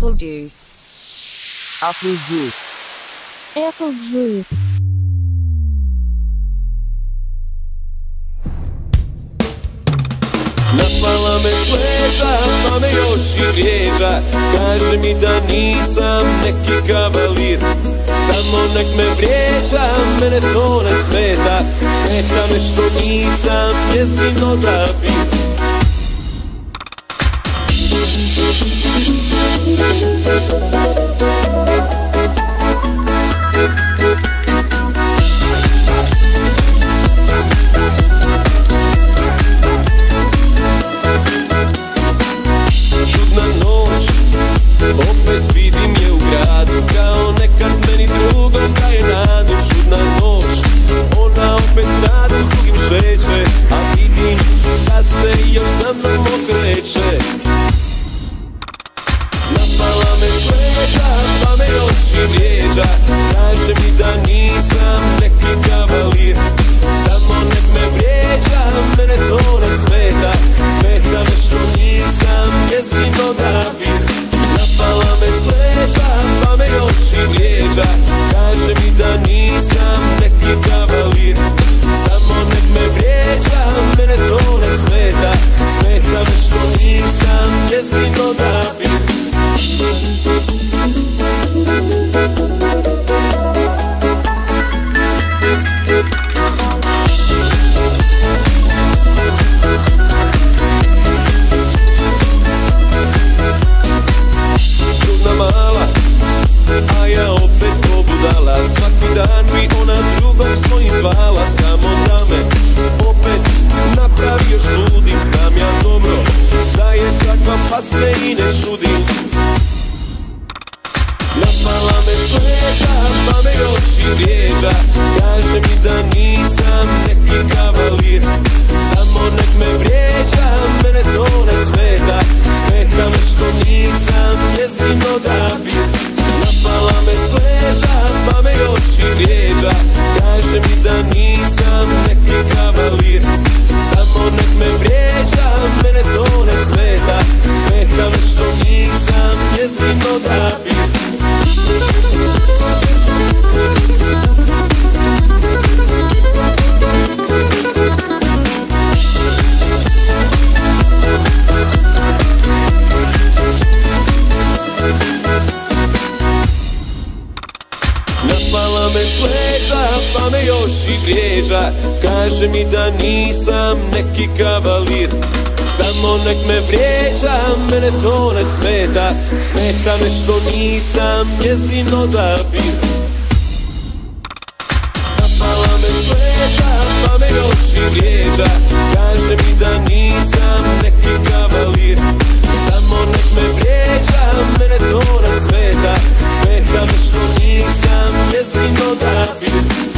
Apple juice. Apple juice. Apple juice. Napala me sveža, pa me još i vrijeđa Kaže mi da nisam neki kavalir Samo nek me vrijeđa, mene to ne smeta Smeta me što nisam njezin odabir se i ne čudim Napala me sveža, pa me još i vrijeđa. Kaže mi da nisam neki kavalir. Samo nek me vrijeđa, mene to ne smeta. Smeta me što nisam njezin odabir Napala me sveža, pa me još i vrijeđa. Kaže mi da nisam odabir Napala me sveža, pa me još Kaže mi da nisam neki kavalir Samo nek me vrijeđa, mene to ne smeta. Smeta me što nisam njezin odabir Napala me sveža, pa me još i vrijeđa. Kaže mi da nisam neki kavalir. Samo nek me vrijeđa, mene to ne smeta. Smeta me što nisam njezin odabir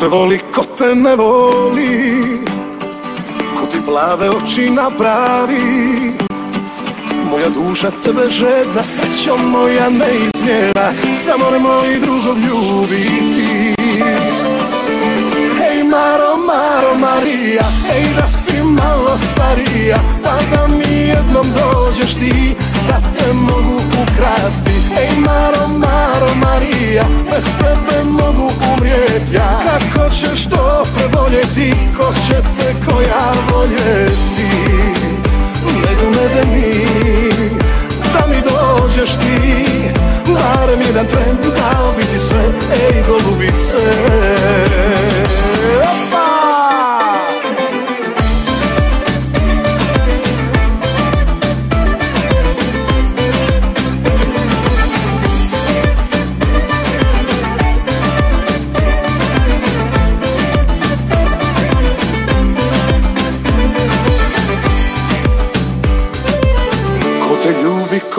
te voli, ko te ne voli Ko ti plave oči napravi. Moja duša tebe žedna Srećom moja neizmjera Samo nemoj drugog ljubiti. Hej Maro, Maro, Marija Hej da si malo starija Pa da mi jednom dođeš ti Da te mogu ukrasti. Hej Maro, Maro, Marija Bez tebe mogu umrijet ja. Kako ćeš to preboljeti Ko će te koja voljeti? Nego ne mi Da mi dođeš ti. Barem jedan tren Dao bi ti sve Ej golubice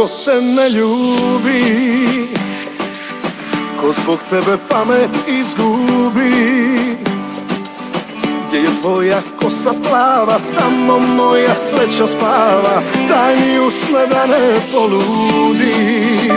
ko te ne ljubi Ko zbog tebe pamet izgubi. Gdje je tvoja kosa plava Tamo moja sreća spava. Daj mi usne da ne poludim.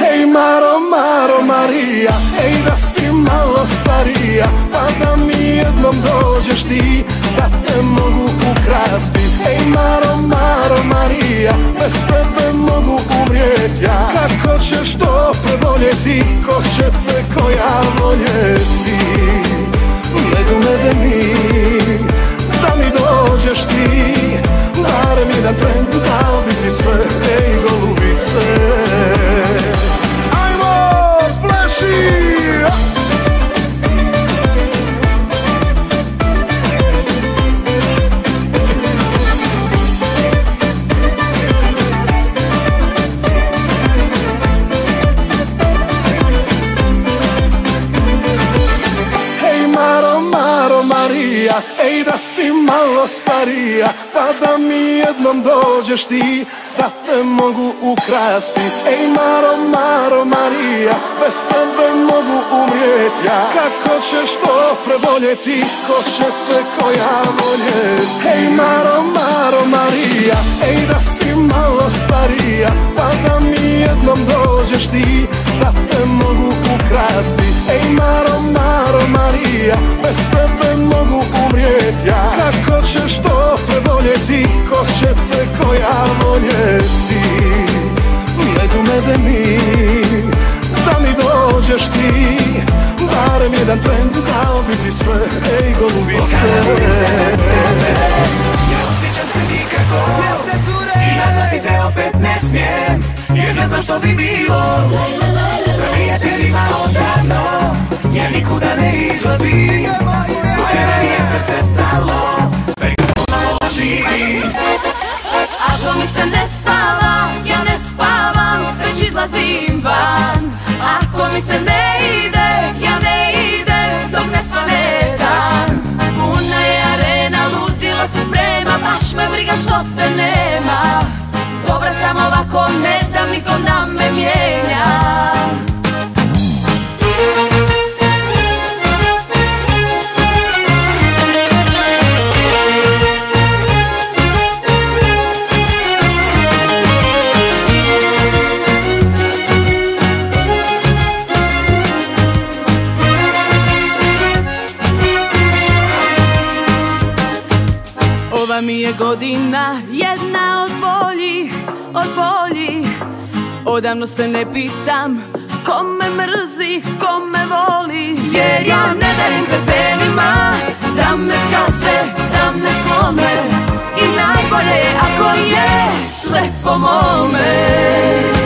Hej Maro, Maro, Marija Hej da si malo starija Pa da mi jednom dođeš ti Da te mogu ukrasti. Hej Maro, Maro, Marija Bez tebe mogu umrijet ja. Kako ćeš to preboljeti? Ko će te koja voljeti? Ledu mede mi Da mi dođeš ti? Barem jedan tren Dao bi ti sve Ej golubice. Ajmo, pleši! Jednom dođeš ti Da te mogu ukrasti. Ej Maro, Maro, Marija Bez tebe mogu umrijet ja Kako ćeš to preboljeti? Ko će te koja voljeti Hej Maro, Maro, Marija Ej da si malo starija Pa da mi jednom dođeš ti Da te mogu ukrasti. Ej Maro, Maro, Marija Bez tebe Barem jedan tren Dao bi ti sve Ej golubice Ne osjećam se nikako. I nazvati te opet ne smijem Jer ne znam što bi bilo. Sa prijateljima odavno Jer nikuda ne izlazim Zbog tebe mi je srce stalo. Ako mi se ne spava, ja ne spavam, već izlazim van. Ako mi se ne baš me briga Odavno se ne pitam ko me mrzi, ko me voli. Jer ja ne dajem kretenima da me skaze, da me slome I najbolje je ako je sve po mome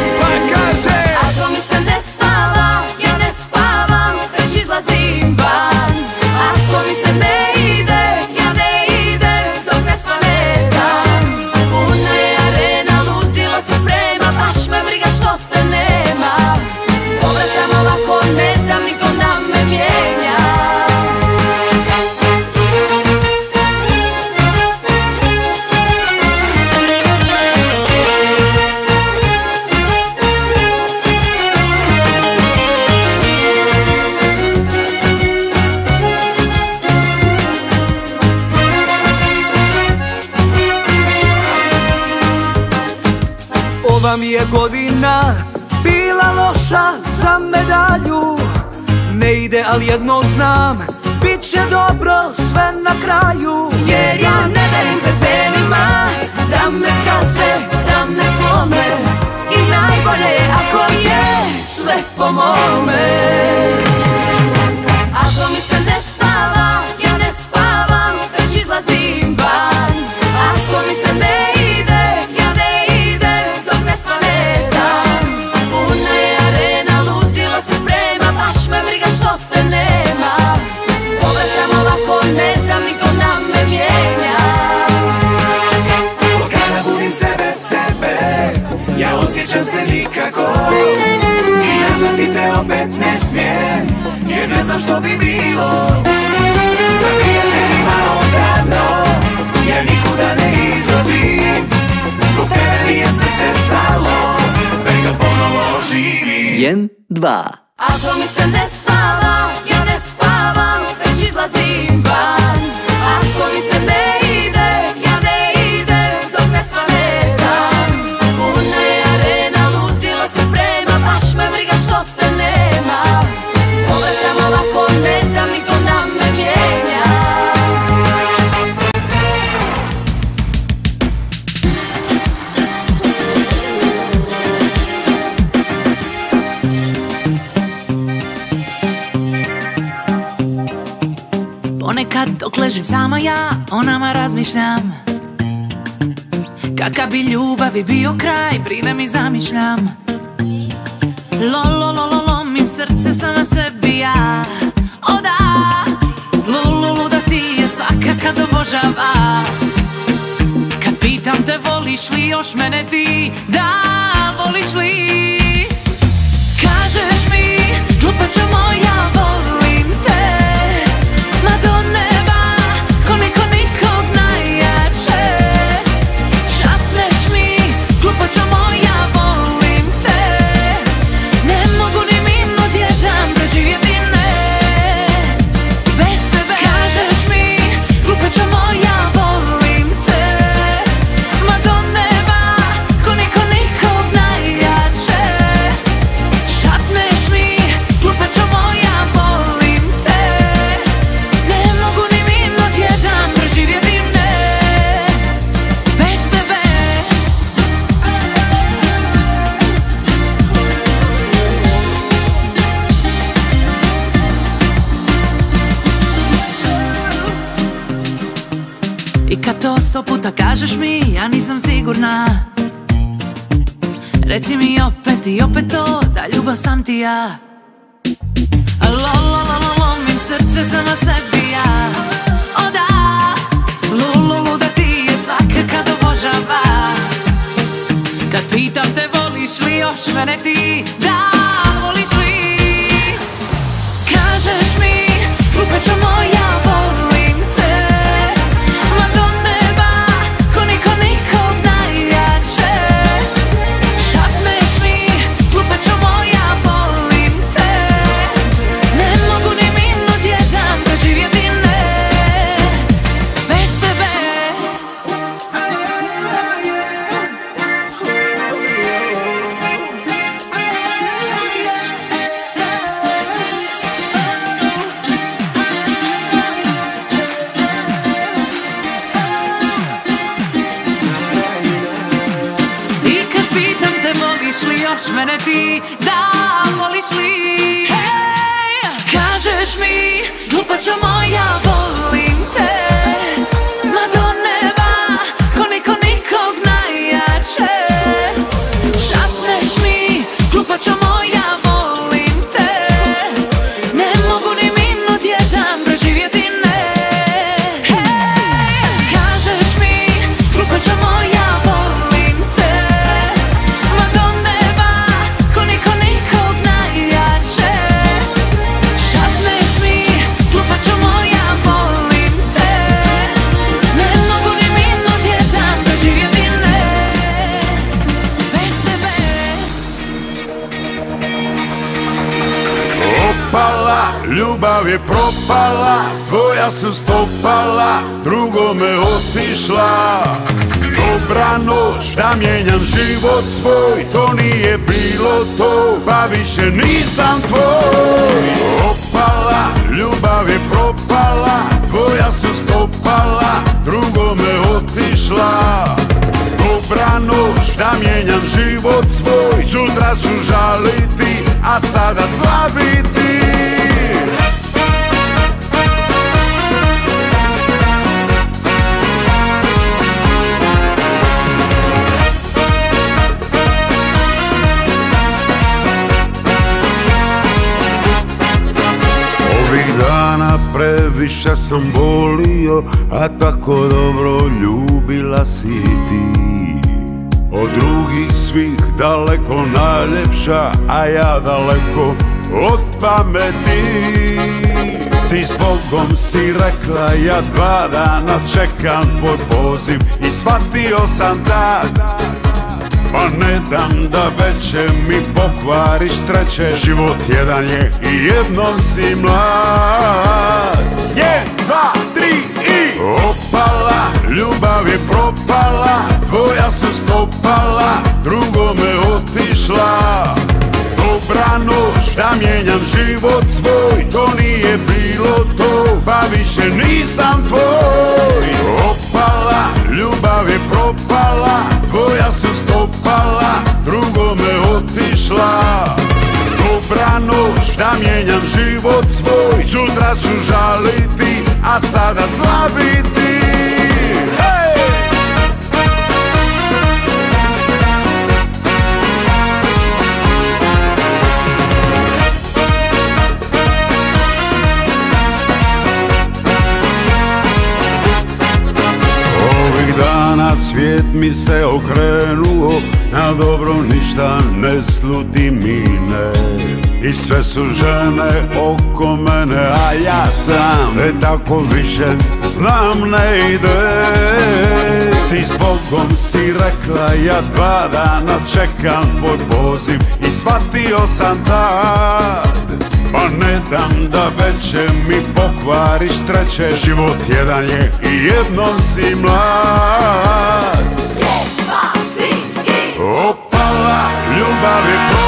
godina bila loša za medalju. Ne ide, ali jedno znam Bit će dobro sve na kraju. Jer ja ne dajem kretenima Da me skaze, da me slome I najbolje je ako je sve po mome znam što bi bilo. Sa prijateljima odavno Ja nikuda ne izlazim Zbog tebe mi je srce stalo Već ga ponovo živi Jen, dva. Ako mi se ne spava, Ležim sama ja o nama razmišljam. Kakav bi ljubavi bio kraj, brinem i zamišljam. Lo, lo, lo, lo, lomim srce sama sebi ja. O da, lu, lu, lu, da ti je svaka kad obožava. Kad pitam te voliš li još mene ti, da voliš li? Kažeš mi, glupača moja, ti ja Lo, lo, lo, lo, lomim srce sama sebi ja. O da, lu, lu, lu, da ti je svaka kad obožava. Kad pitam te voliš li još mene ti, da Da voliš li? Hej, Kažeš mi Glupača moja Tvoja su stopala, drugome otišla. Dobra noć, da mijenjam život svoj To nije bilo to, pa više nisam tvoj. Opala, ljubav je propala Tvoja su stopala, drugome otišla. Dobra noć, da mijenjam život svoj Sutra ću žaliti, a sada slaviti previše sam volio, a tako dobro ljubila si ti. Od drugih svih daleko najljepša, a ja daleko od pameti. Ti s Bogom si rekla, ja dva dana čekam tvoj poziv i shvatio sam tad Pa ne dam da veće mi pokvariš treće Život jedan je i jednom si mlad Jedan, dva, tri i Opala, ljubav je propala Tvoja su stopala, drugome otišla. Dobra noć, da mijenjam život svoj To nije bilo to, pa više nisam tvoj. Opala, ljubav je propala Tvoja su stopala, drugome otišla Noć, da mijenjam život svoj. Sutra ću žaliti, a sada slaviti. Svijet mi se okrenuo Na dobro ništa ne sluti mine I sve su žene oko mene A ja sam. E tako više znam ne ide. Ti zbogom si rekla Ja dva dana čekam tvoj poziv. I shvatio sam tad pa ne dam da veće mi pokvariš treće. Život jedan je i jednom si mlad. Opala, ljubav je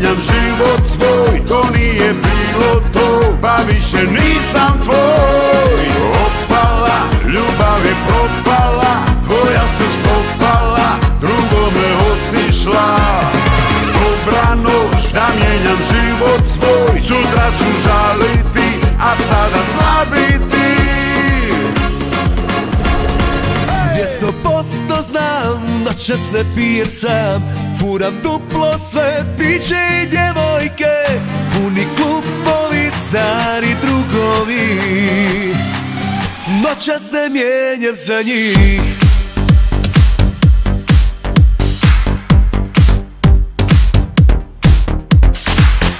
mijenjam život svoj To nije bilo to, pa više nisam tvoj. Opala, ljubav je propala Tvoja su stopala, drugome otišla. Dobra noć, da mijenjam život svoj Sutra ću žaliti, a sada slaviti noćas ne pijem sam Furam duplo sve piće i djevojke Puni klubovi, stari drugovi. Noćas ne mijenjam za njih.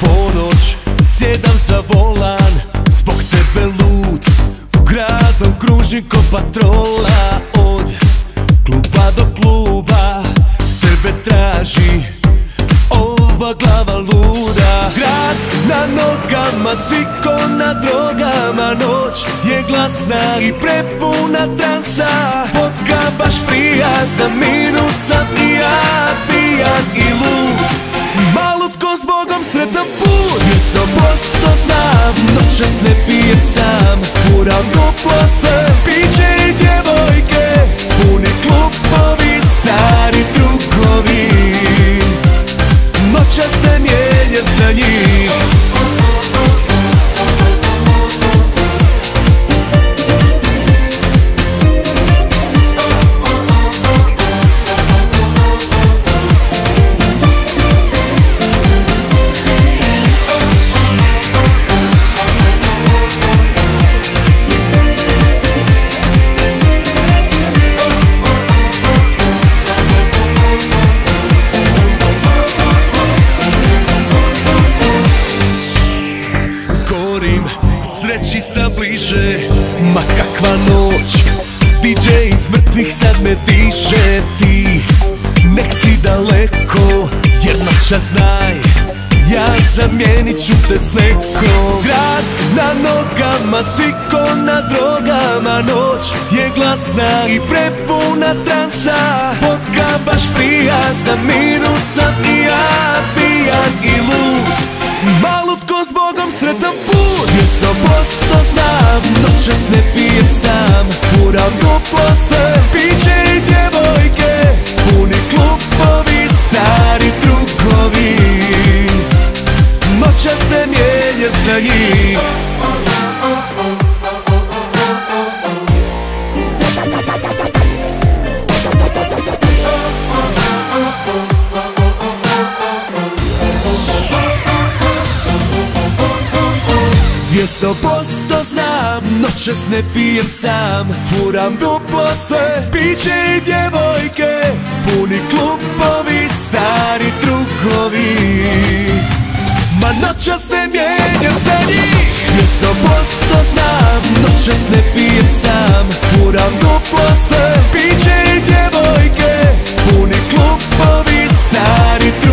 Ponoć sjedam za volan Zbog tebe lud Gradom kružim ko patrola traži. Ova glava luda. Grad na nogama Svi ko na drogama. Noć je glasna i prepuna transa. Vodka baš prija Za minut sam i ja Pijan i lud. Malut ko s Bogom sretan put. Mjesto posto znam Noćas ne pijem sam. Furam duplo sve Piće i djevojke Noćas ne mijenjam Noća znaj Ja zamijenit ću te s nekom Grad na nogama Svi ko na drogama. Noć je glasna i prepuna transa Vodka baš prija Za minut sam i ja Pijan i lud. Malut ko s Bogom sretan put. Mjesto posto znam Noćas ne pijem sam. Furam duplo sve noćas ne pijem sam Furam duplo sve, piće i djevojke Puni klubovi, stari drugovi. Ma noćas ne mijenjam za njih Dvjesto posto znam, noćas ne pijem sam Furam duplo sve. Piće i djevojke Puni klubovi Stari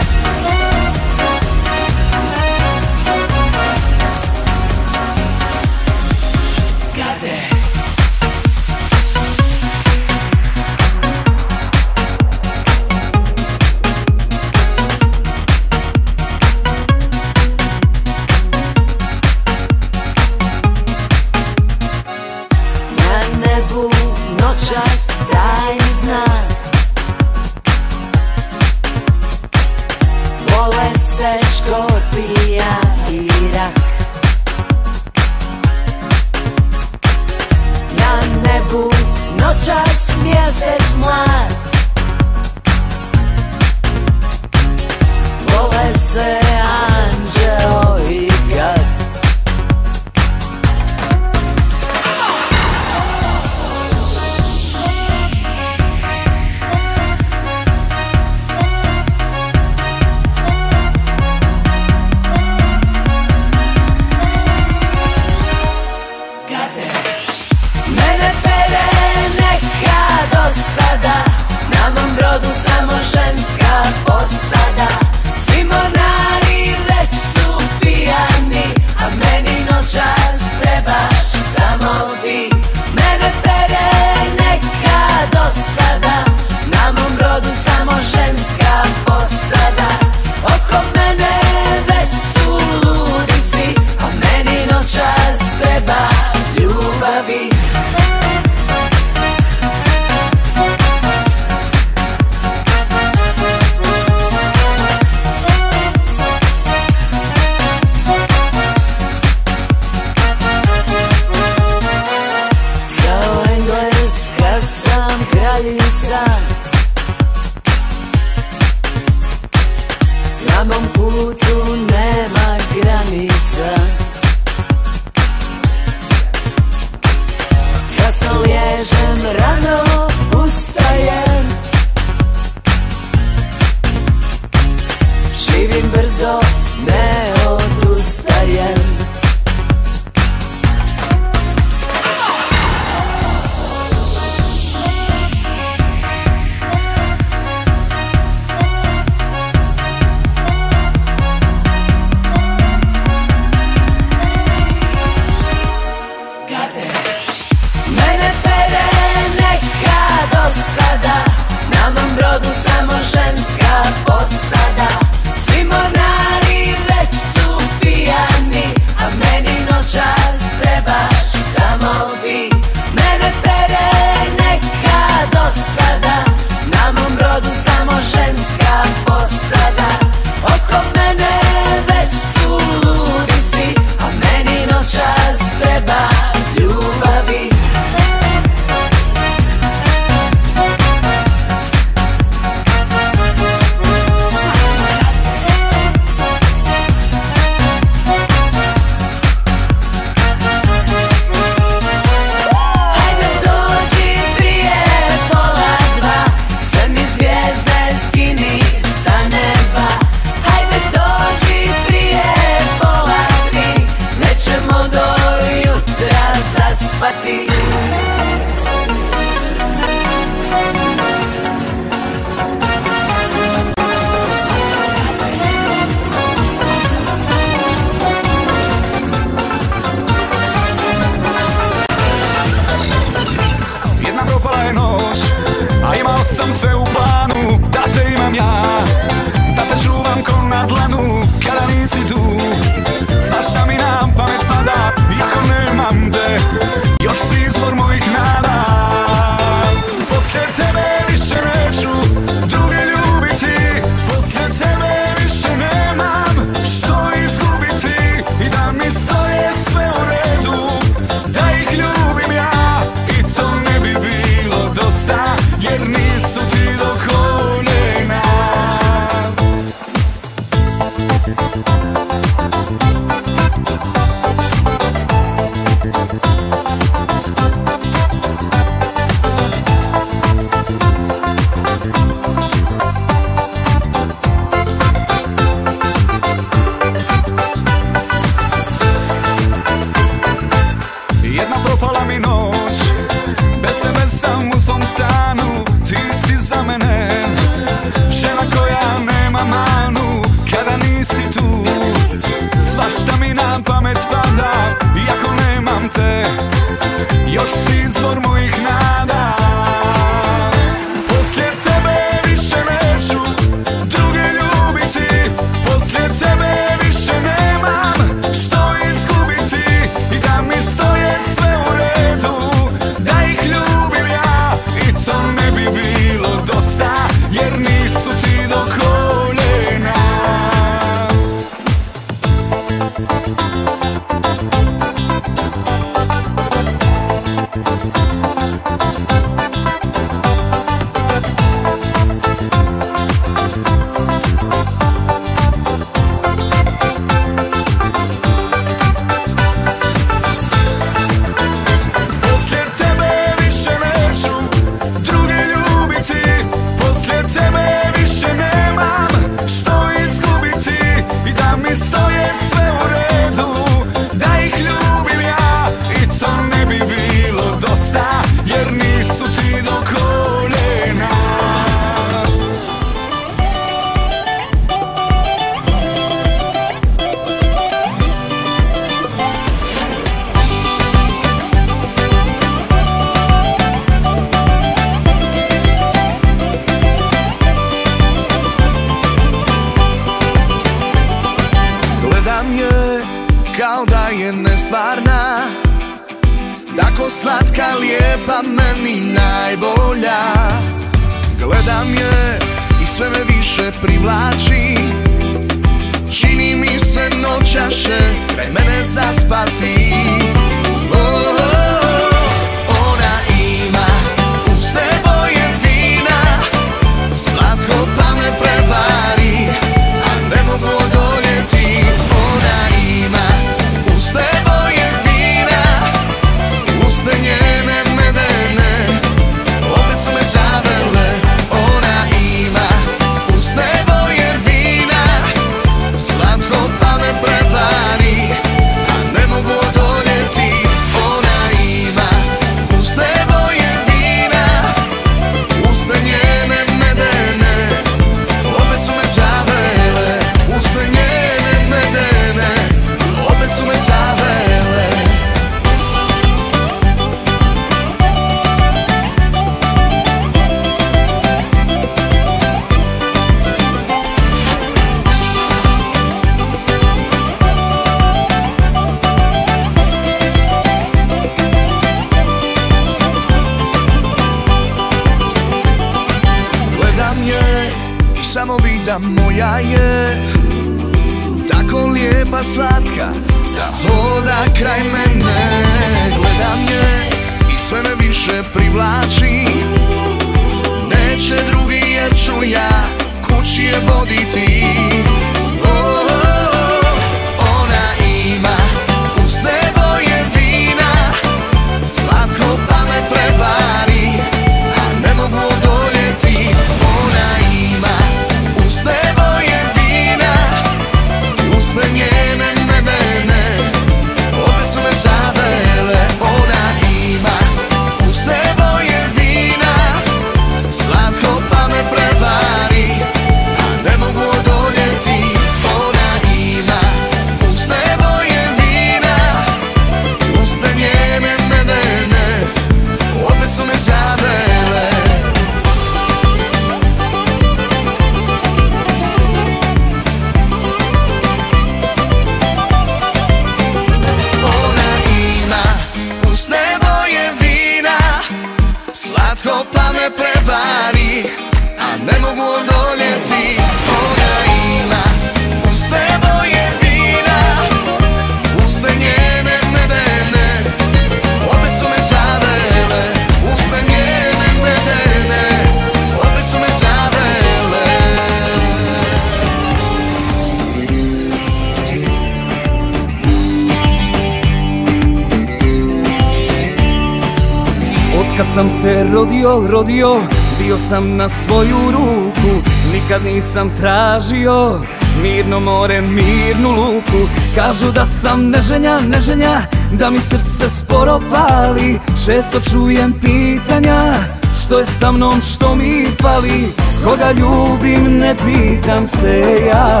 sam na svoju ruku Nikad nisam tražio Mirno more, mirnu luku. Kažu da sam neženja, neženja Da mi srce sporo pali. Često čujem pitanja Što je sa mnom, što mi fali. Koga ljubim, ne pitam se ja.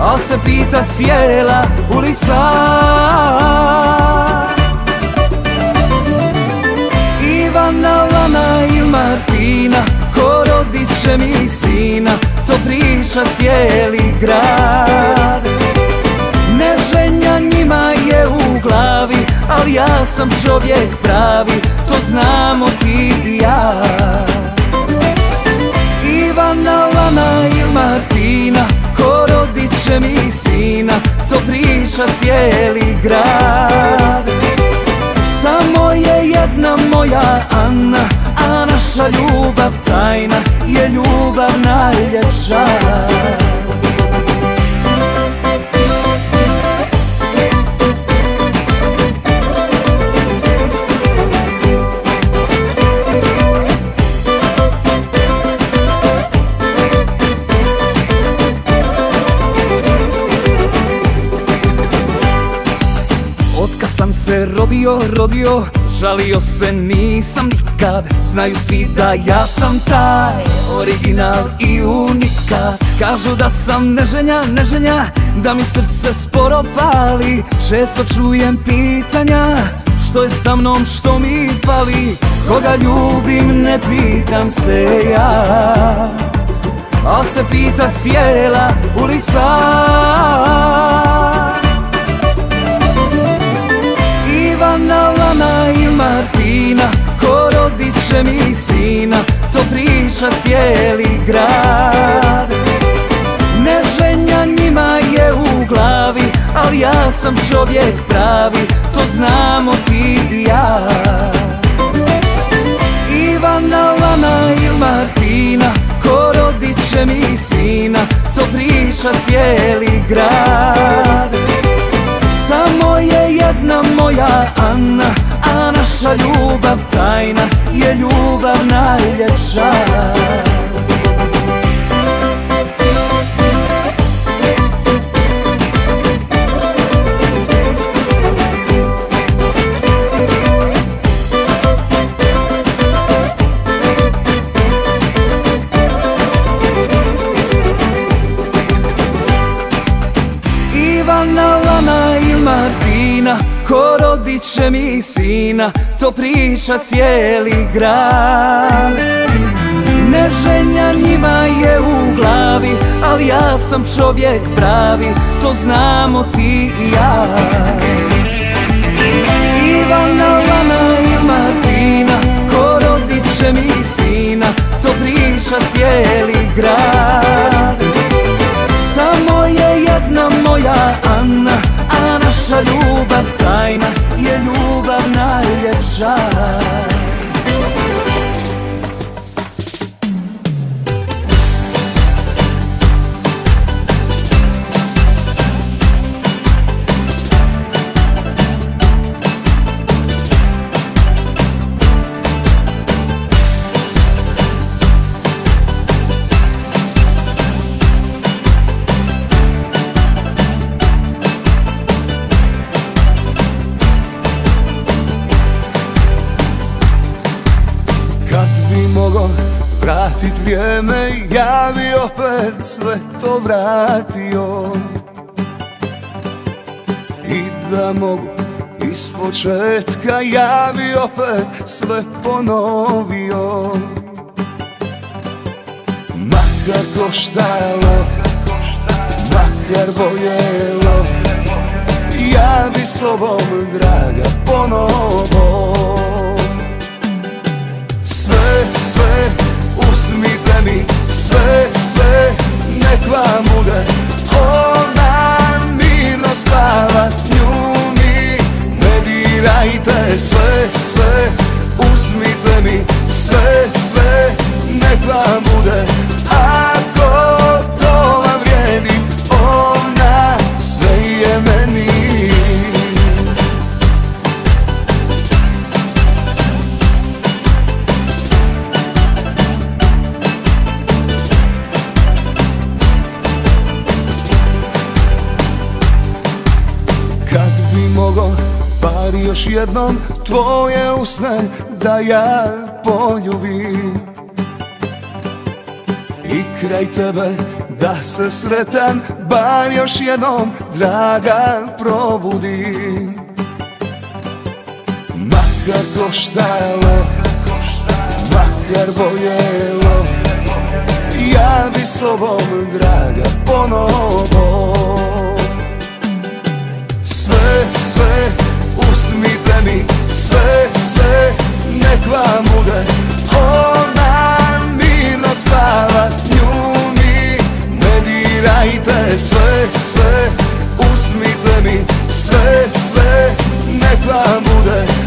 Al se pita cijela ulica. Ivana, Martina Ko rodit mi sina To priča cijeli grad. Neženja njima je u glavi Ali ja sam čovjek pravi To znamo ti i ja. Ivana, Lana i Martina Ko rodit mi sina To priča cijeli grad naša ljubav tajna Je ljubav najljepša. Otkad sam se rodio, rodio Žalio se nisam nikad Znaju svi da ja sam taj Original i unikat. Kažu da sam neženja, neženja Da mi srce sporo pali. Često čujem pitanja Što je sa mnom, što mi fali. Koga ljubim, ne pitam se ja. Al se pita cijela ulica Lana i Martina diče mi sina To priča cijeli grad. Neženja njima je u glavi Ali ja sam čovjek pravi To znamo ti i ja. Ivana, Lana i Martina Ko rodit će mi sina To priča cijeli grad Samo je jedna moja Anna A naša ljubav tajna Je ljubav najljepša će mi sina To priča cijeli grad. Neženja njima je u glavi Ali ja sam čovjek pravi To znamo ti i ja. Ivana, Lana i Martina Ko rodit će mi sina To priča cijeli grad. Samo je jedna moja Anna A naša ljubav tajna ljubav najljepša bi mogo vratit vrijeme Ja bi opet sve to vratio. I da mogu iz početka Ja bi opet sve ponovio. Makar koštalo Makar boljelo Ja bi s tobom, draga, ponovo sve, sve, uzmite mi. Sve, sve, nek vam bude. Ona mirno spava Nju mi ne dirajte. Sve, sve, uzmite mi. Sve, sve, nek vam bude. Ako jednom tvoje usne da ja poljubim. I kraj tebe da se sretan bar još jednom draga probudim. Makar koštalo, makar boljelo Ja bi s tobom draga ponovo. Sve, sve, uzmite mi Sve, sve, nek vam bude. Ona mirno spava Nju mi ne dirajte Sve, sve, uzmite mi. Sve, sve, nek vam bude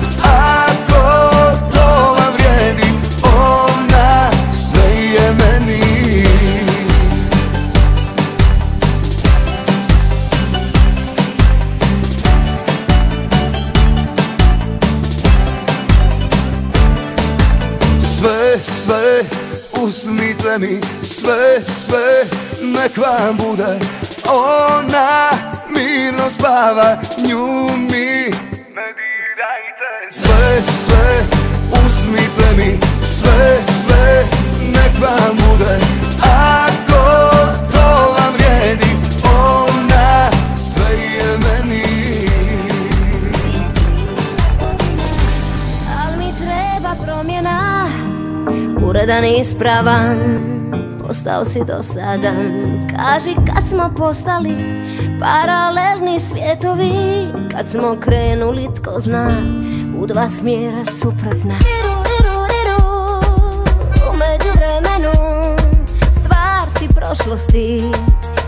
uzmite mi Sve, sve, nek vam bude. Ona mirno spava Nju mi ne dirajte Sve, sve, uzmite mi. Sve, sve, nek vam bude nikada ispravan Postao si dosadan. Kaži kad smo postali Paralelni svjetovi Kad smo krenuli tko zna U dva smjera suprotna. Iru, iru, iru Umeđu vremenu Stvar si prošlosti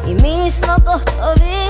I mi smo gotovi.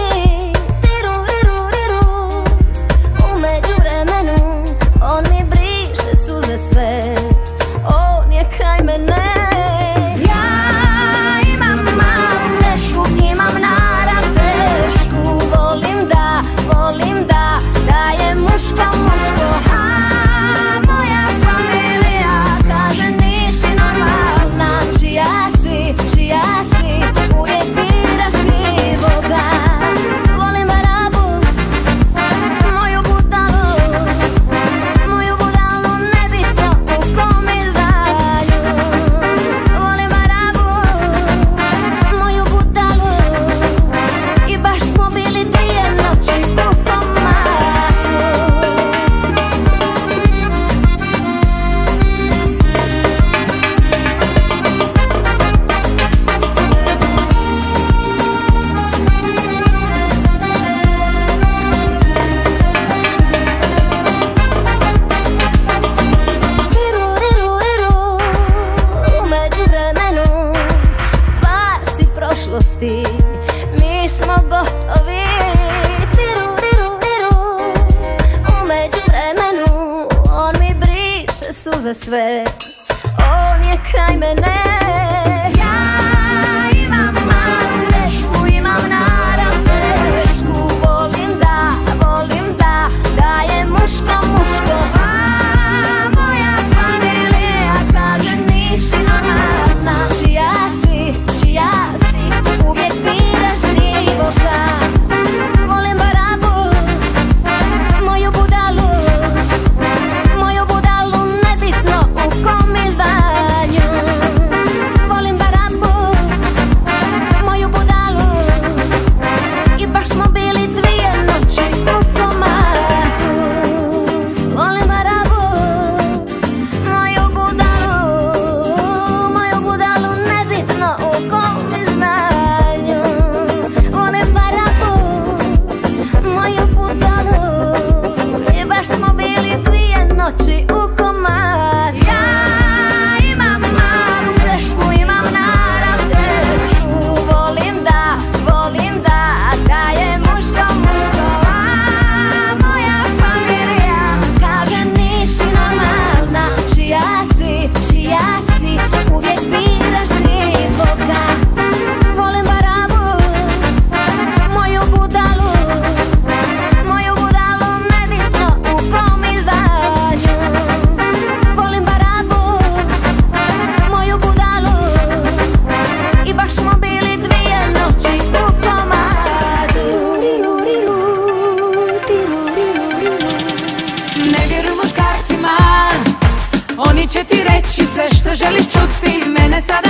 Želiš čuti mene sada?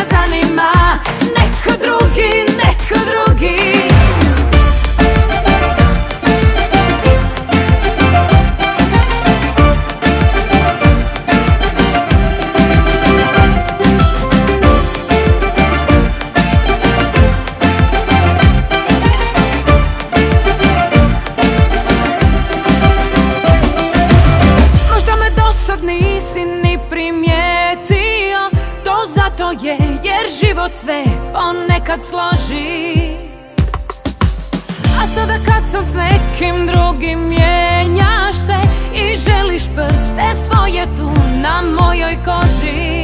nekim drugim mijenjaš se I želiš prste svoje tu na mojoj koži.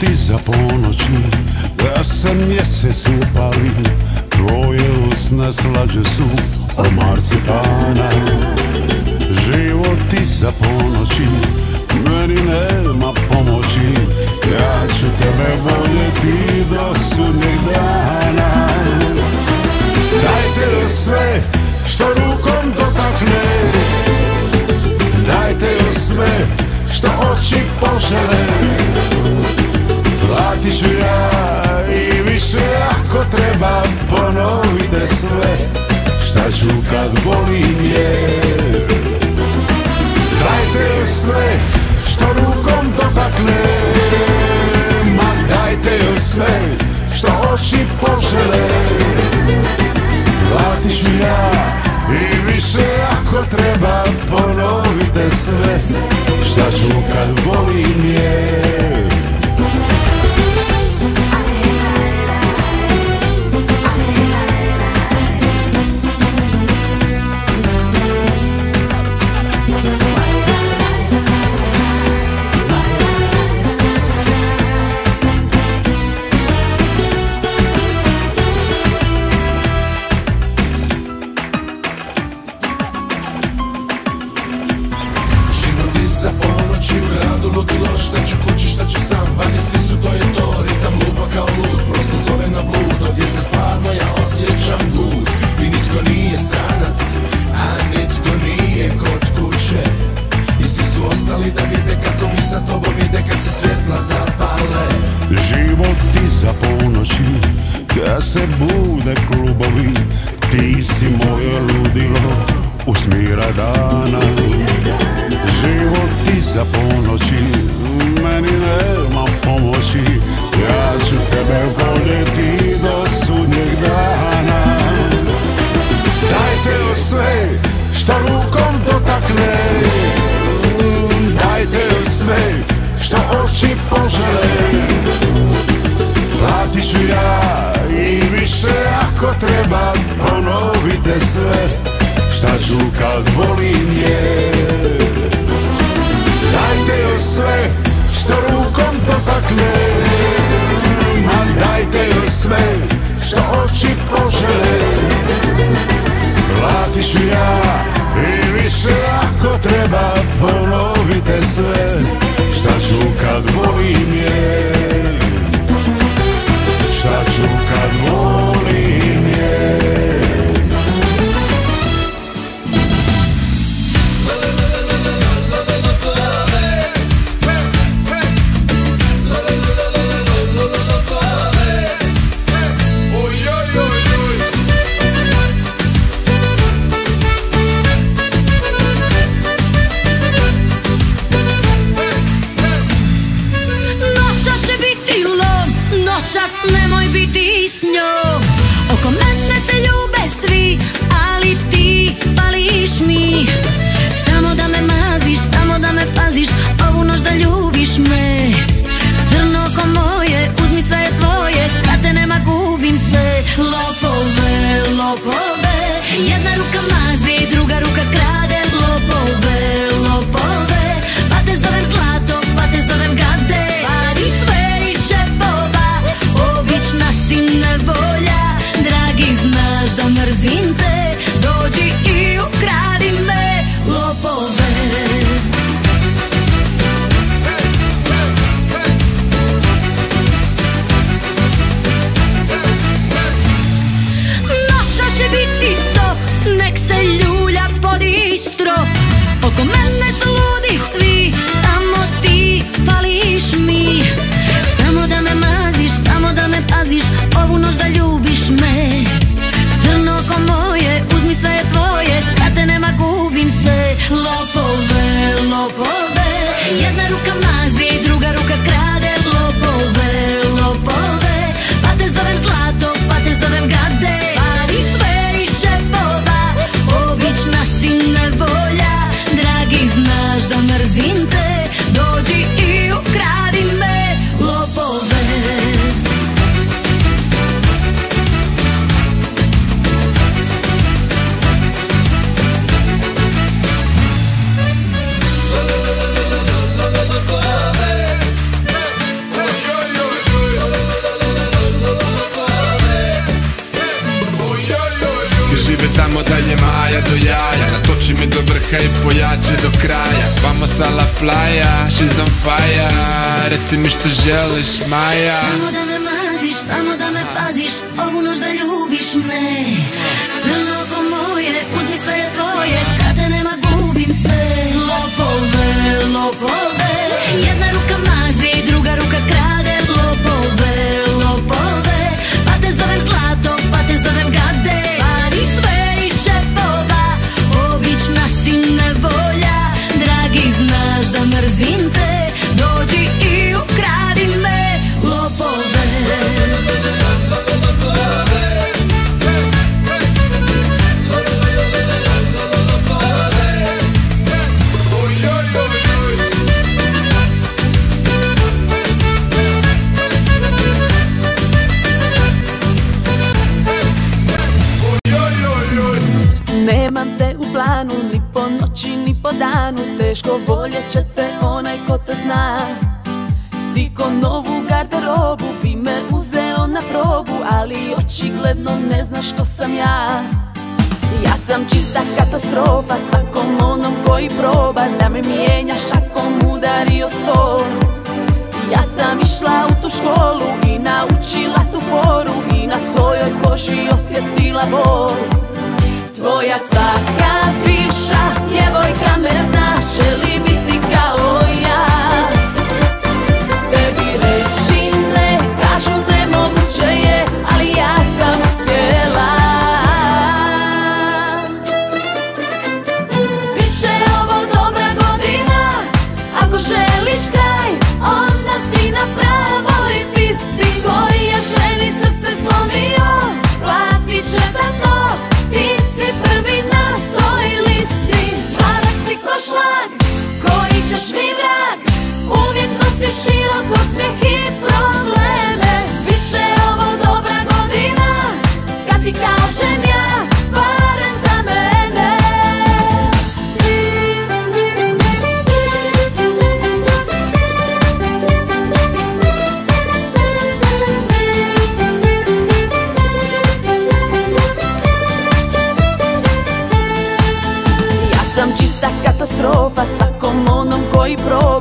ti za ponoći Da sam mjesec upali Tvoje usne slađe su O marcipana. Život ti za ponoći Meni nema pomoći Ja ću tebe voljeti do sudnjeg dana. Dajte joj sve što rukom dotakne Dajte joj sve što oči požele a ću ja i više ako treba ponovite sve. Šta ću kad volim je? Dajte sve što rukom dotakne ma dajte joj sve što oči požele. Vratit ću ja i više ako treba ponovite sve. Šta ću kad volim je? Noći, ni po danu Teško voljet će te onaj ko te zna. Ti ko novu garderobu bi me uzeo na probu Ali očigledno ne znaš ko sam ja. Ja sam čista katastrofa svakom onom koji proba Da me mijenjaš čakom udario stol. Ja sam išla u tu školu i naučila tu foru I na svojoj koži osjetila bol Tvoja svaka bivša djevojka me zna Želi biti kao širok osmijeh i probleme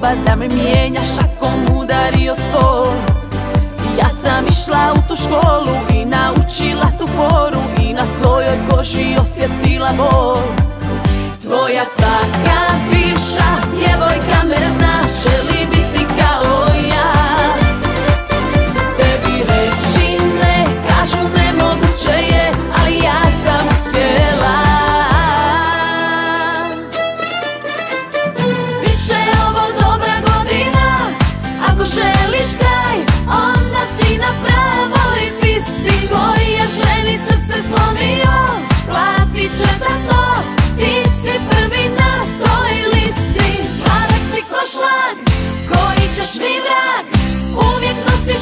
proba Da me mijenjaš čakom udario stol? Ja sam išla u tu školu i naučila tu foru I na svojoj koži osjetila bol. Tvoja svaka bivša djevojka me zna Želi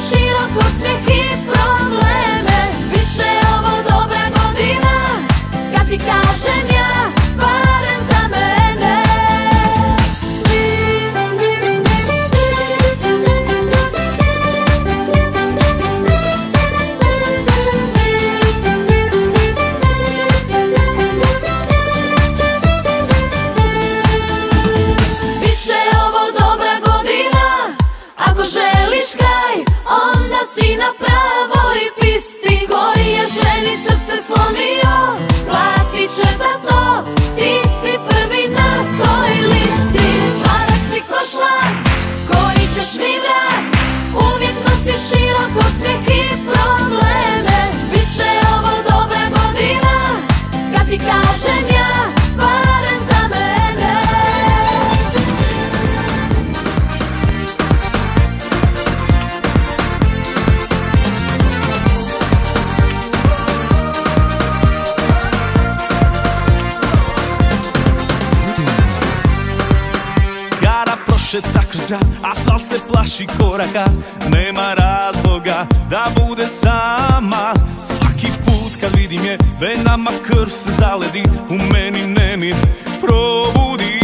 širok osmijeh i probleme. Biće ovo dobra godina. Kad ti kažem kroz grad, asfalt se plaši koraka. Nema razloga da bude sama. Svaki put kad vidim je, venama krv se zaledi. U meni nemir probudi.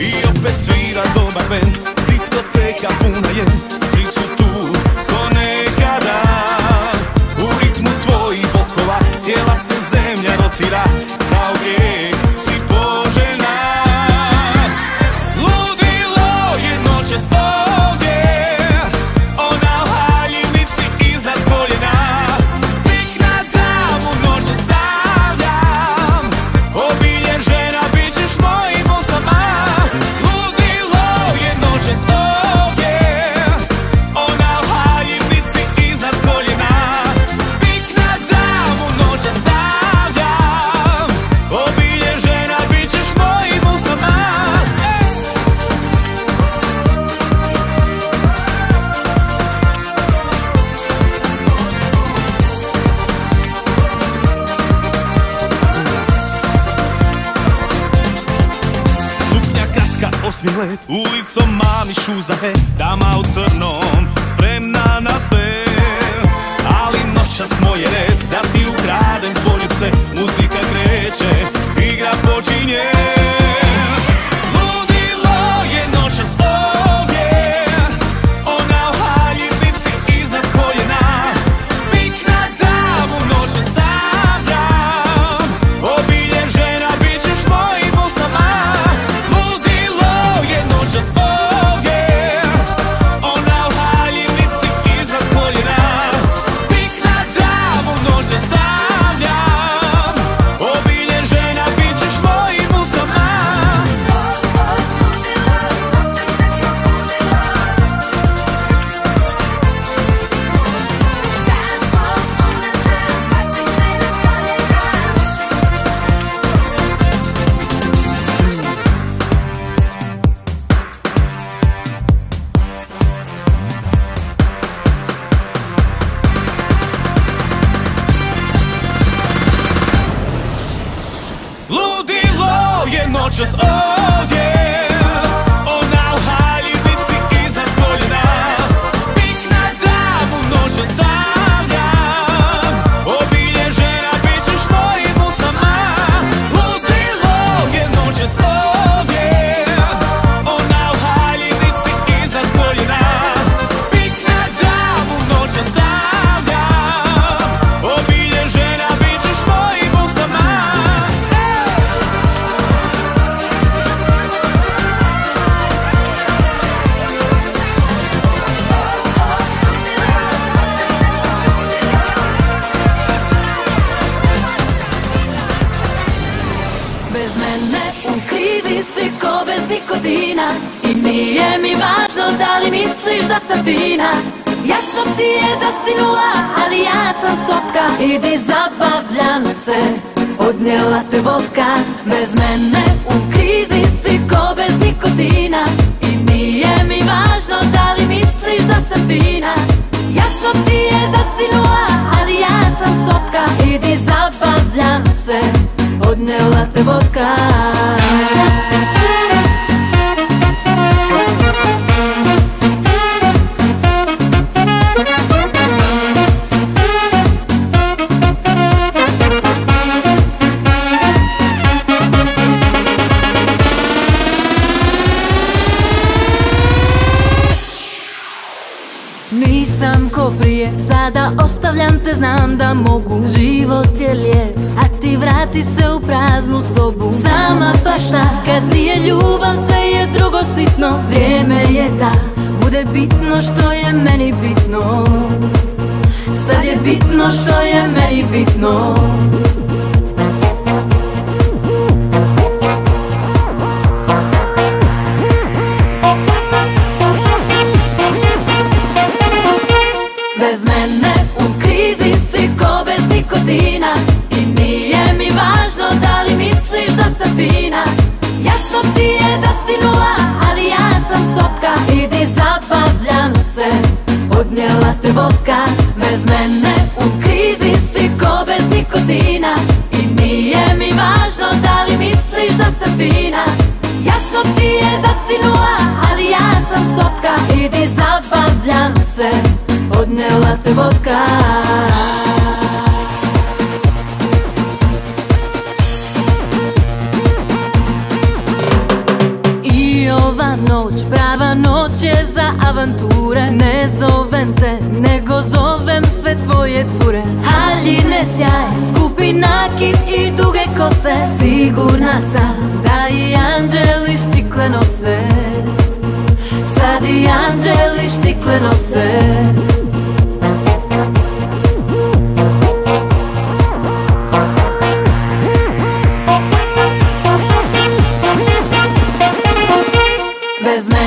I opet svira dobar band, diskoteka puna je Svi su tu ko nekada. U ritmu tvojih bokova cijela se zemlja rotira choose the hay.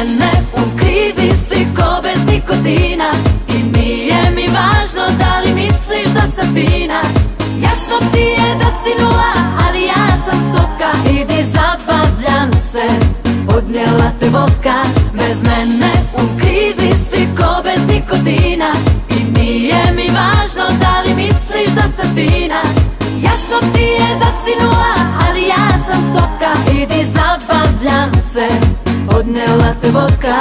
žene u krizi si ko bez nikotina. I nije mi važno da li misliš da sam fina. Jasno ti je da si nula, ali ja sam stotka. Idi zabavljam se, odnijela te vodka. Bez mene u krizi si ko bez nikotina. I nije mi važno da li misliš da sam fina. Jasno ti je da si nula, не лати водка.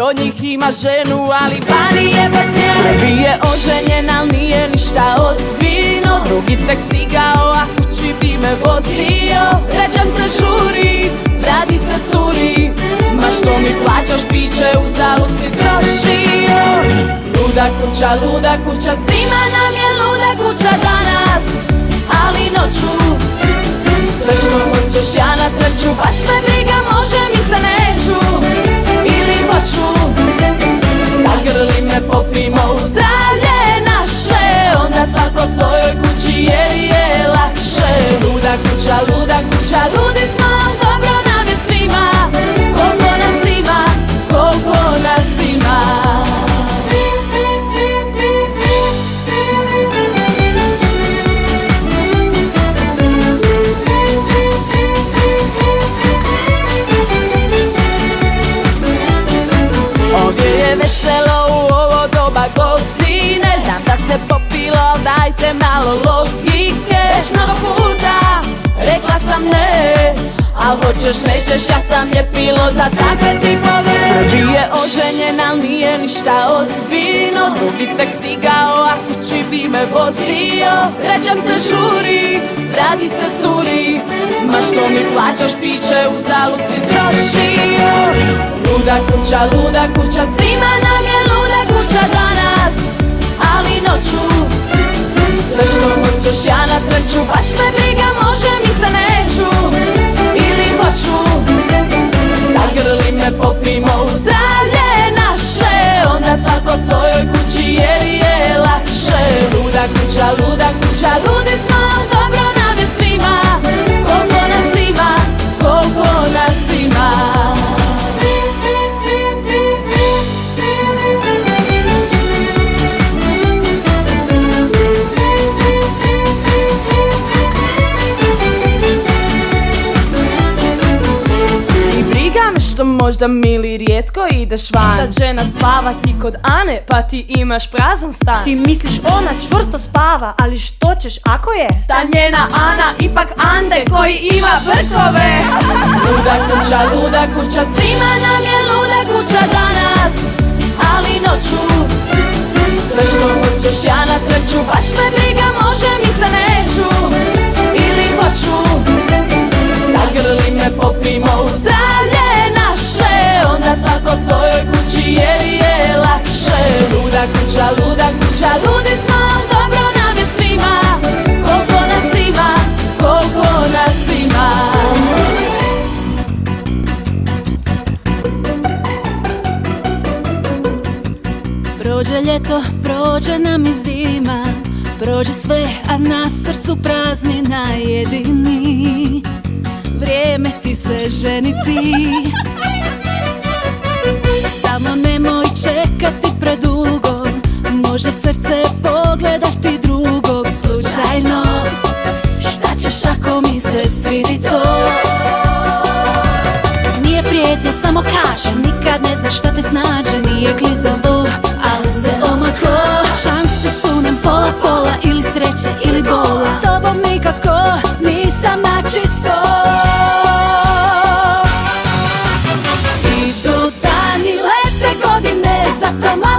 Od njih ima ženu, ali vani je bez nje. Prvi je oženjen, al nije ništa ozbiljno. Drugi tek stigao, a kući bi me vozio. Trećem se žuri, radi se curi. Ma što mi plaćaš piće, u zaluci trošio. Luda kuća, luda kuća, svima nam je luda kuća danas. Ali noću, sve što hoćeš ja na sreću. Baš me briga, može mi se neću Hoću Zagrli me, popimo u zdravlje naše Onda svako svojoj kući jer sam ljepilo za takve tipove. Prvi je oženjen, al nije ništa ozbiljno. Drugi tek stigao, a kući bi me vozio. Trećem se žuri, radi se curi. Ma što mi plaćaš piće, u zaluci trošio. Luda kuća, luda kuća, svima nam je luda kuća danas. Ali noću, sve što hoćeš ja na sreću Baš me briga, može mi se neću. Ili hoću, zagrli me, popimo u zdravlje naše. Onda svako svojoj kući jer je lakše. Luda kuća, luda kuća, ludi smo, dobro nam je svima. Koliko nas ima, koliko nas ima možda mili rijetko ideš van. Sad žena spava ti kod Ane, pa ti imaš prazan stan. Ti misliš ona čvrsto spava, ali što ćeš ako je? Ta njena Ana ipak Ande koji ima brkove Luda kuća, luda kuća, svima nam je luda kuća danas. Ali noću, sve što hoćeš ja na sreću. Baš me briga, može mi se neću. Ili hoću, zagrli me, popimo u svako svojoj kući jer je lakše. Luda kuća, luda kuća, ludi smo, dobro svima. Nas ima, koliko nas ima. Prođe ljeto, prođe nam i zima. Prođe sve, a na srcu praznina jedini. Vrijeme ti se ženiti Samo nemoj čekati predugo Može srce pogledati drugog. Slučajno Šta ćeš ako mi se svidi to? Nije prijetnja, samo kažem Nikad ne znaš šta te snađe. Nije klizavo, ali se omako. Šanse su nam pola pola Ili sreće ili bola Come on.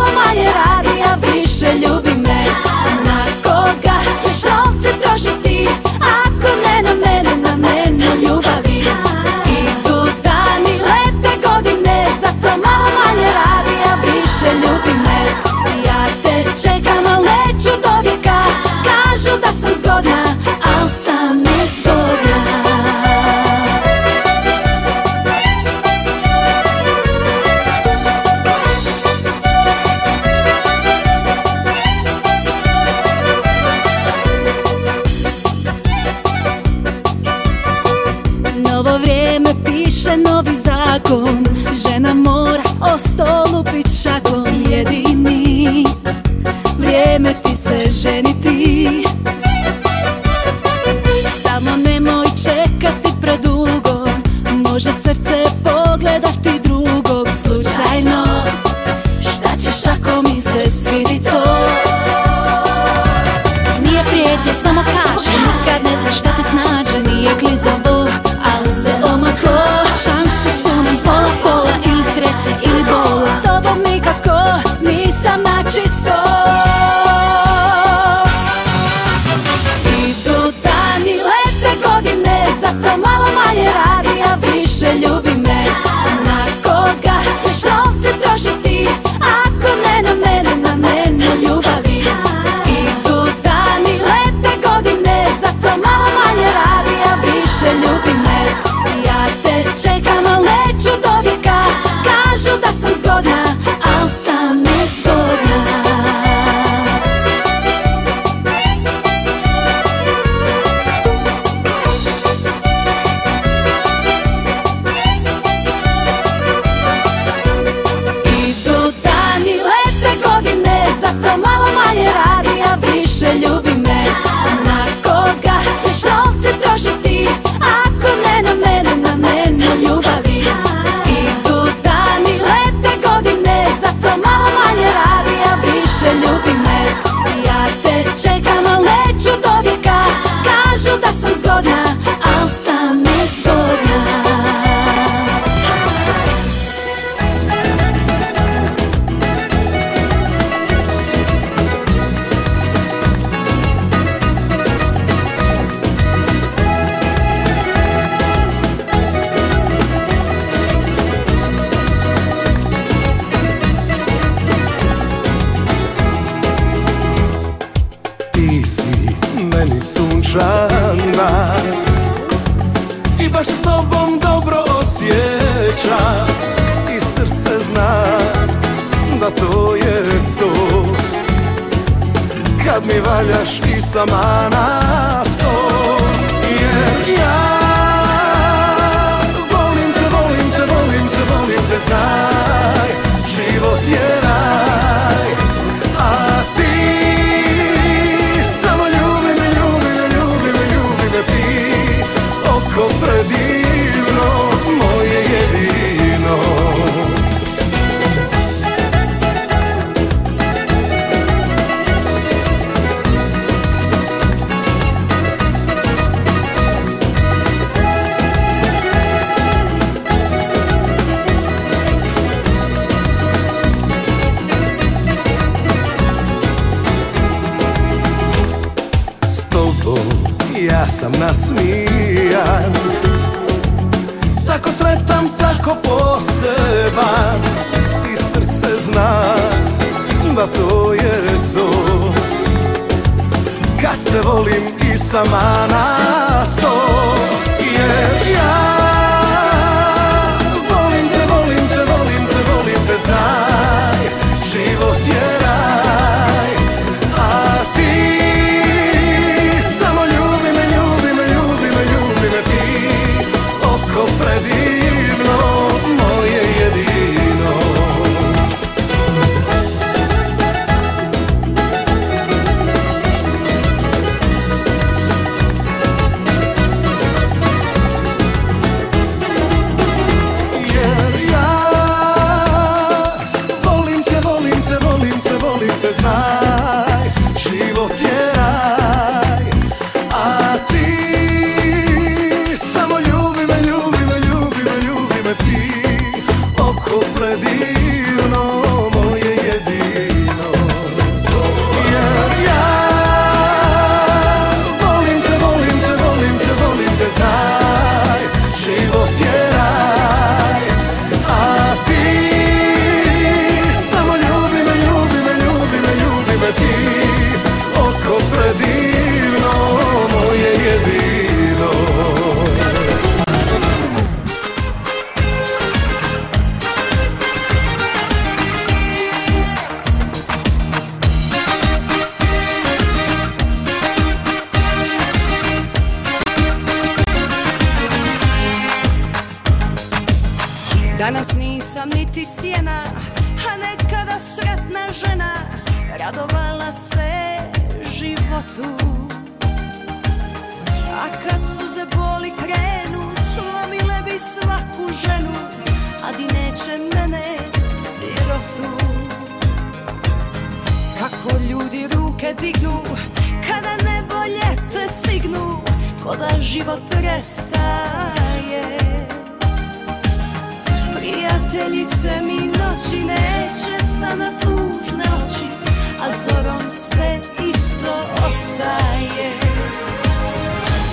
A zorom sve isto ostaje.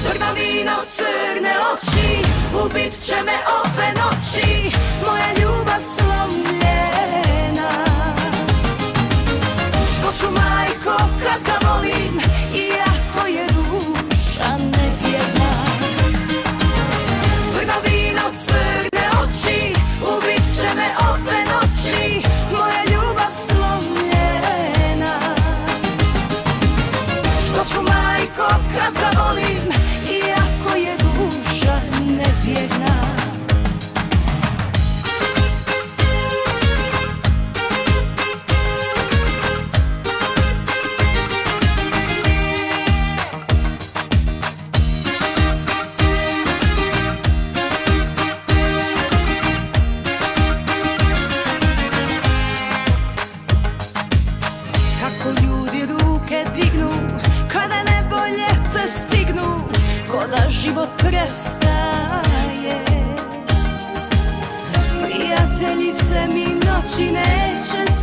Crno vino, crne oči Ubit će me ove noći Moja ljubav slomljena. Što ću majko kad ga volim kad ga volim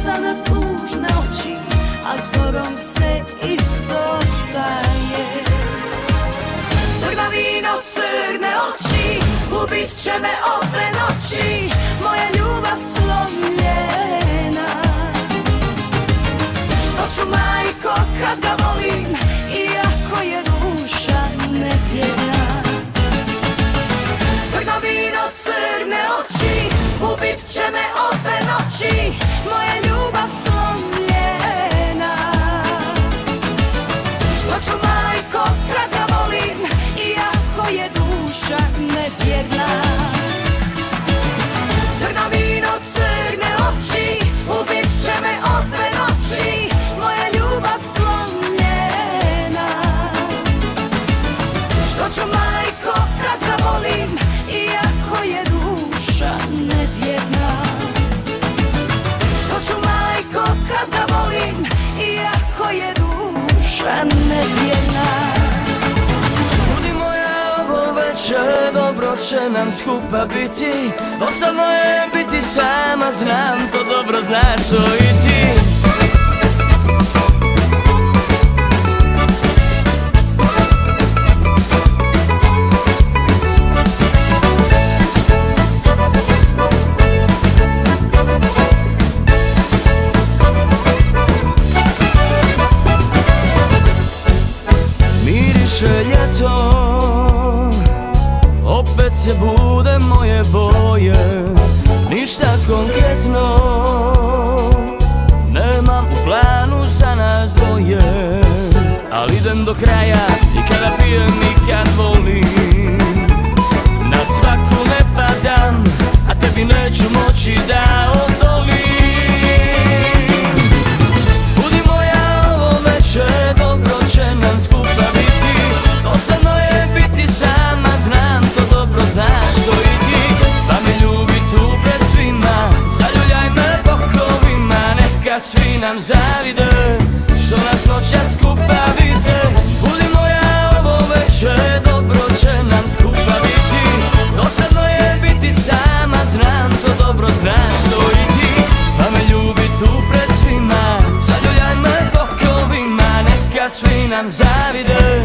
sada tužne oči A zorom sve isto ostaje Crna vino, crne oči Ubit će me ove noći Moja ljubav slomljena. Što ću majko kad ga volim Iako je duša nevjerna Crno vino, crne oči Ubit će me ove noći Moja ljubav slomljena. Što ću majko duša nevjerna Budi moja ovo večer, dobro će nam skupa biti. Dosadno je biti sama, znam to dobro znaš to i ti Se bude moje boje Ništa konkretno. Nemam u planu za nas dvoje Ali idem do kraja I kada pijem i kad volim. Na svaku ne padam A tebi neću moći da nam zavide, što nas noća skupa vide. Budi moja ovo večer, dobro će nam skupa biti. Dosadno je biti sama, znam to dobro znaš to i ti. Pa me ljubi tu pred svima, zaljuljaj me bokovima Neka svi nam zavide,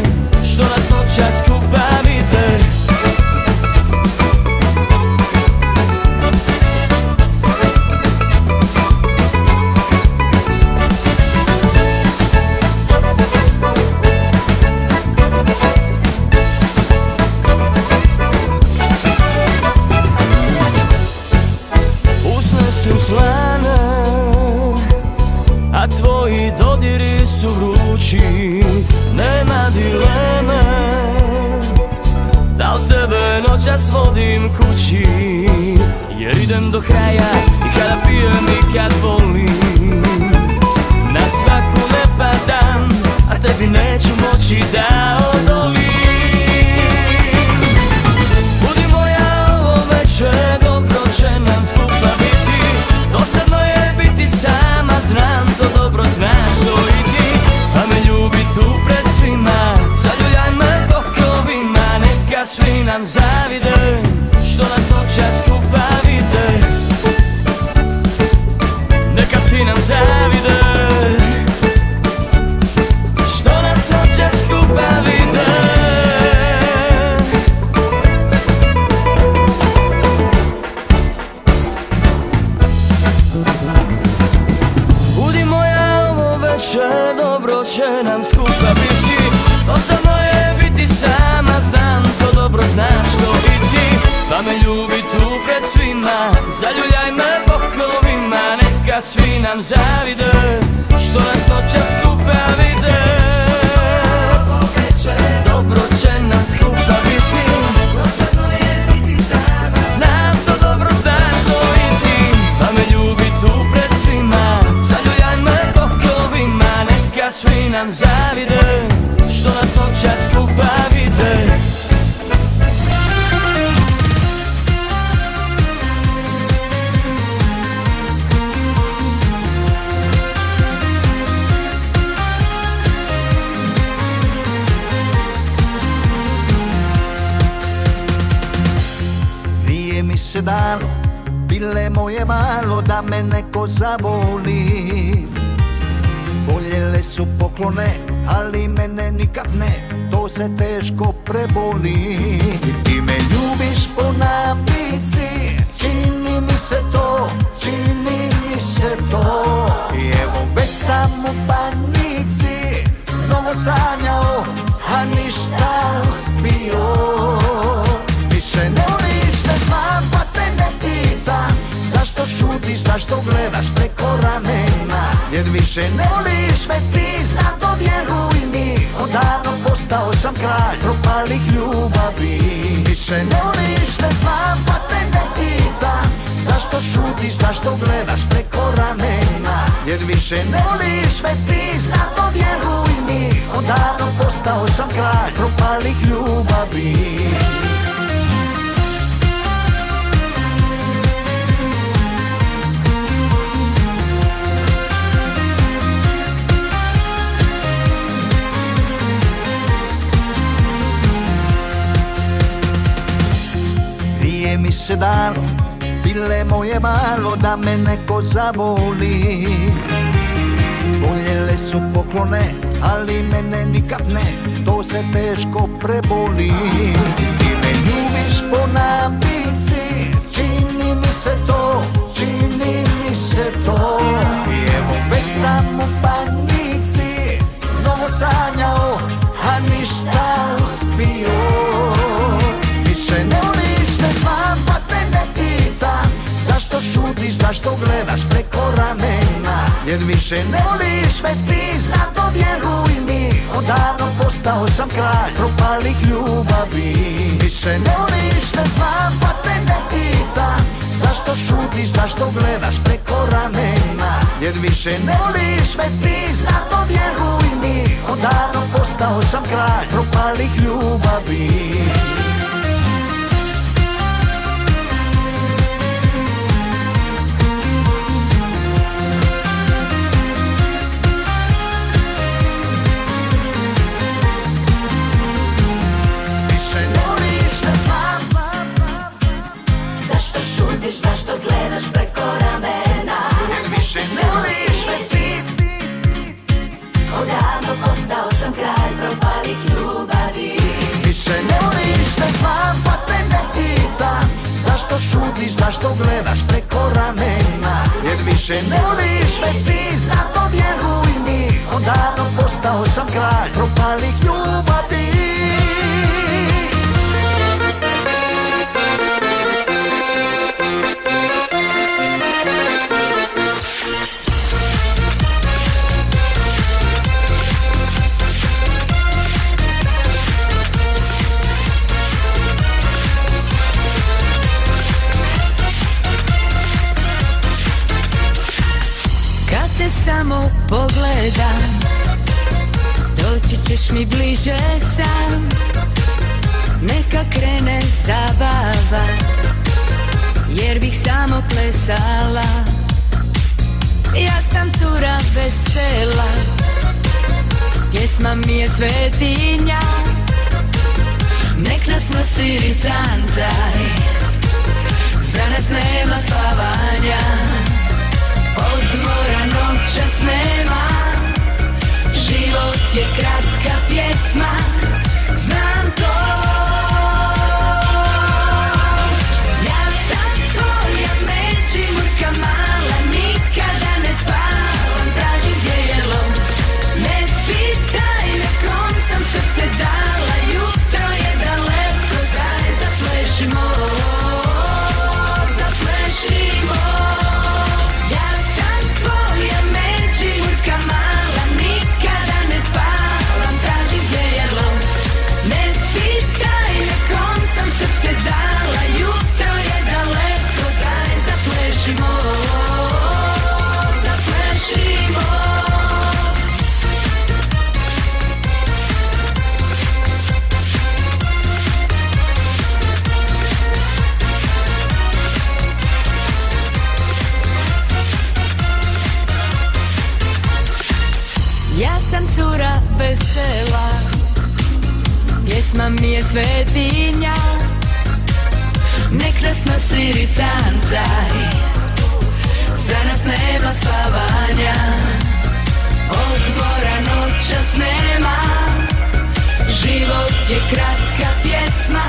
nikad ne, to se teško preboli. Ti me ljubiš po navici, čini mi se to, čini mi se to. I evo već sam u panici, mnogo sanjao, a ništa uspio. Više ne šutiš, zašto gledaš preko ramena? Jer više ne voliš me ti znam to vjeruj mi. Odavno postao sam kralj propalih ljubavi. Više ne voliš ne znam pa te ne pitam. Zašto šutiš, zašto gledaš preko ramena? Jer više ne voliš me ti znam to vjeruj mi. Odavno postao sam kralj propalih ljubavi Mi se dalo, bile moje malo da me neko zavoli. Voljele su poklone, ali mene nikad ne, to se teško preboli. Ti me ljubiš po navici, čini mi se to, čini mi se to. I evo već sam u panici, mnogo sanjao, a ništa uspio. Više ne Zašto šutiš, zašto gledaš preko ramena? Jer više ne voliš me ti, znam to vjeruj mi. Odavno postao sam kralj propalih ljubavi. Više ne voliš, ne znam, pa te ne pitam. Zašto šutiš, zašto gledaš preko ramena? Jer više ne voliš me ti, znam to vjeruj mi. Odavno postao sam kralj propalih ljubavi Zašto šutiš, zašto gledaš preko ramena? Više ne voliš me ti Odavno postao sam kralj propalih ljubavi. Više ne voliš me znam pa te ne pitam. Zašto šutiš, zašto gledaš preko ramena? Jer više ne voliš me ti, znam vjeruj mi. Odavno postao sam kralj propalih ljubavi te samo pogledam Doći ćeš mi bliže sam. Neka krene zabava Jer bih samo plesala. Ja sam cura vesela. Pjesma mi je svetinja. Nek nas nosi ritantaj Za nas nema spavanja Odmora noćas nema. Život je kratka pjesma Pjesma mi je svetinja. Nek nas nosi iritantaj Za nas nema spavanja. Odmora noćas nema. Život je kratka pjesma